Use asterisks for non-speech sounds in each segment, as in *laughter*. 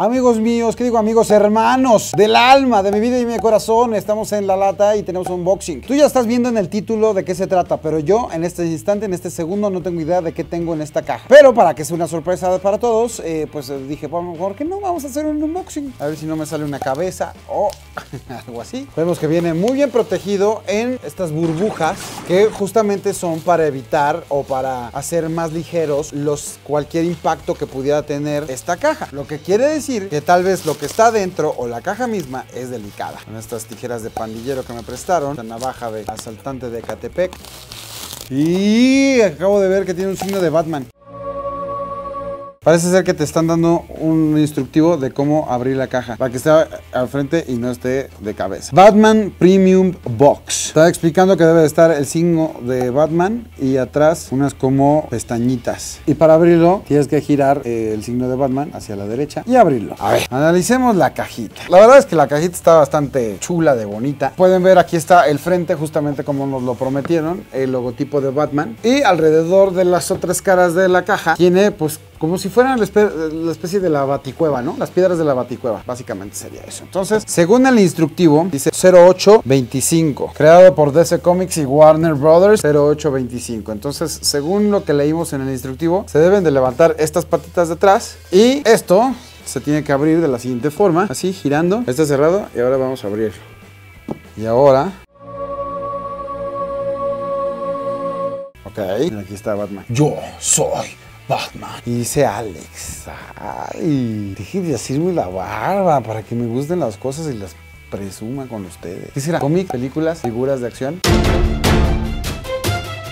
Amigos míos, ¿qué digo amigos? Hermanos del alma, de mi vida y mi corazón, estamos en la lata y tenemos un unboxing. Tú ya estás viendo en el título de qué se trata, pero yo en este instante, en este segundo, no tengo idea de qué tengo en esta caja. Pero para que sea una sorpresa para todos, eh, pues eh, dije, ¿por qué no vamos a hacer un unboxing? A ver si no me sale una cabeza o *laughs* algo así. Vemos que viene muy bien protegido en estas burbujas que justamente son para evitar o para hacer más ligeros los cualquier impacto que pudiera tener esta caja. Lo que quiere decir que tal vez lo que está dentro o la caja misma es delicada. Con estas tijeras de pandillero que me prestaron, la navaja de asaltante de Catepec. Y acabo de ver que tiene un signo de Batman. Parece ser que te están dando un instructivo de cómo abrir la caja para que esté al frente y no esté de cabeza. Batman Premium Box. Está explicando que debe estar el signo de Batman y atrás unas como pestañitas. Y para abrirlo tienes que girar eh, el signo de Batman hacia la derecha y abrirlo. A ver, analicemos la cajita. La verdad es que la cajita está bastante chula, de bonita. Pueden ver aquí está el frente justamente como nos lo prometieron, el logotipo de Batman. Y alrededor de las otras caras de la caja tiene pues como si fueran la, especie de la baticueva, ¿no? Las piedras de la baticueva, básicamente sería eso. Entonces, según el instructivo, dice 0825, creado por DC Comics y Warner Brothers 0825. Entonces, según lo que leímos en el instructivo, se deben de levantar estas patitas de atrás y esto se tiene que abrir de la siguiente forma, así girando. Está cerrado y ahora vamos a abrir. Y ahora Ok, aquí está Batman. Yo soy Batman. Y dice Alex, ay, deje de decirme la barba para que me gusten las cosas y las presuma con ustedes. ¿Qué será? ¿Cómic, películas, figuras de acción?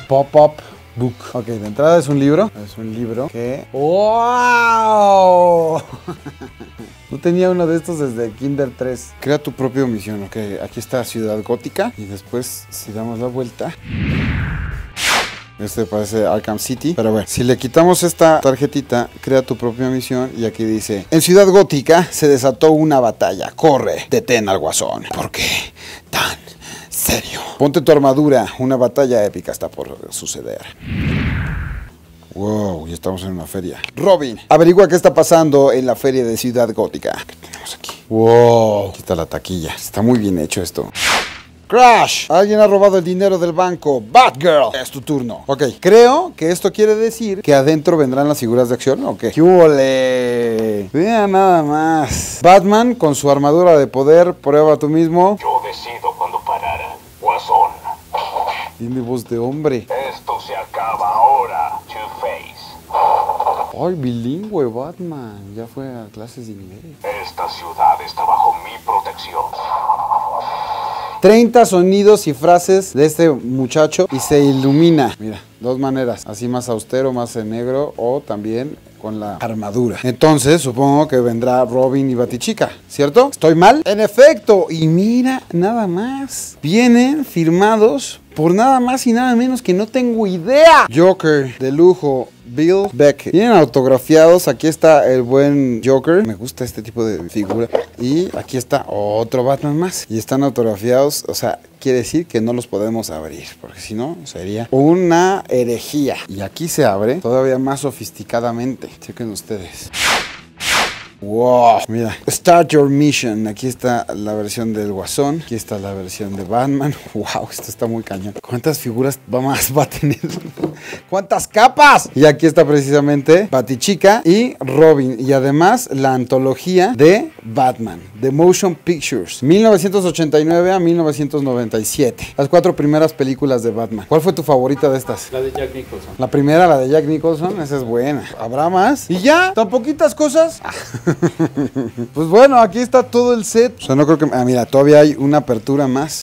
Pop-up book. Ok, de entrada es un libro. Es un libro que... ¡Wow! *laughs* No tenía uno de estos desde Kinder 3. Crea tu propia misión. Ok, aquí está Ciudad Gótica. Y después, si damos la vuelta... Este parece Arkham City. Pero bueno, si le quitamos esta tarjetita, crea tu propia misión. Y aquí dice: En Ciudad Gótica se desató una batalla. Corre, detén al guasón. ¿Por qué tan serio? Ponte tu armadura. Una batalla épica está por suceder. Wow, ya estamos en una feria. Robin, averigua qué está pasando en la feria de Ciudad Gótica. ¿Qué tenemos aquí? Wow, está la taquilla. Está muy bien hecho esto. Crash, alguien ha robado el dinero del banco. Batgirl, es tu turno. Ok, creo que esto quiere decir que adentro vendrán las figuras de acción. Ok, ¡Qué Vean nada más. Batman con su armadura de poder, prueba tú mismo. Yo decido cuando parar. Guasón. Tiene voz de hombre. Esto se acaba ahora, Two-Face. Ay, bilingüe Batman. Ya fue a clases de inglés. Esta ciudad está bajo mi protección. 30 sonidos y frases de este muchacho y se ilumina. Mira, dos maneras, así más austero, más en negro o también con la armadura. Entonces, supongo que vendrá Robin y Batichica, ¿cierto? ¿Estoy mal? En efecto, y mira, nada más. Vienen firmados por nada más y nada menos que no tengo idea. Joker de lujo, Bill Beckett. Vienen autografiados. Aquí está el buen Joker. Me gusta este tipo de figura. Y aquí está otro Batman más. Y están autografiados. O sea, quiere decir que no los podemos abrir. Porque si no, sería una herejía. Y aquí se abre todavía más sofisticadamente. Chequen ustedes. Wow, mira, Start Your Mission. Aquí está la versión del Guasón. Aquí está la versión de Batman. *laughs* Wow, esto está muy cañón. ¿Cuántas figuras más va a tener? *laughs* ¿Cuántas capas? Y aquí está precisamente Batichica y Robin. Y además la antología de Batman, The Motion Pictures, 1989 a 1997. Las cuatro primeras películas de Batman. ¿Cuál fue tu favorita de estas? La de Jack Nicholson. La primera, la de Jack Nicholson, esa es buena. ¿Habrá más? Y ya, tan poquitas cosas. *laughs* pues bueno, aquí está todo el set. O sea, no creo que... Ah, mira, todavía hay una apertura más.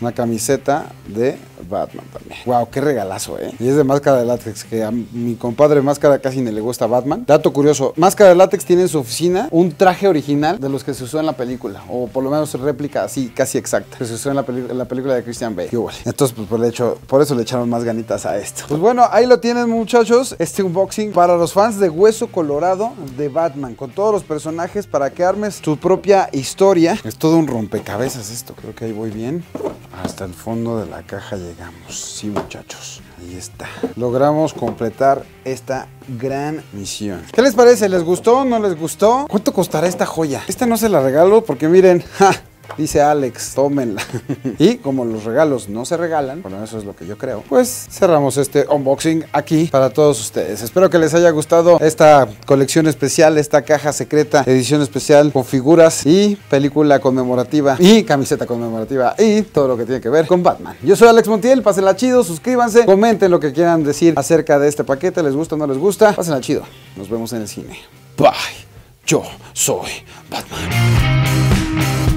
Una camiseta de Batman también. Wow, qué regalazo, ¿eh? Y es de máscara de látex, que a mi compadre máscara casi ni le gusta Batman. Dato curioso, máscara de látex tiene en su oficina un traje original de los que se usó en la película, o por lo menos réplica así, casi exacta, que se usó en la, película de Christian Bale. Entonces, pues por, hecho, por eso le echaron más ganitas a esto. Pues bueno, ahí lo tienen muchachos, este unboxing para los fans de Hueso Colorado de Batman, con todos los personajes para que armes tu propia historia. Es todo un rompecabezas esto, creo que ahí voy bien. Hasta el fondo de la caja llegamos. Sí, muchachos. Ahí está. Logramos completar esta gran misión. ¿Qué les parece? ¿Les gustó? ¿No les gustó? ¿Cuánto costará esta joya? Esta no se la regalo porque miren, *laughs* ¡ja! Dice Alex, tómenla. *laughs* y como los regalos no se regalan, bueno, eso es lo que yo creo, pues cerramos este unboxing aquí para todos ustedes. Espero que les haya gustado esta colección especial, esta caja secreta, edición especial con figuras y película conmemorativa y camiseta conmemorativa y todo lo que tiene que ver con Batman. Yo soy Alex Montiel, pásenla chido, suscríbanse, comenten lo que quieran decir acerca de este paquete, les gusta o no les gusta, pásenla chido. Nos vemos en el cine. Bye. Yo soy Batman.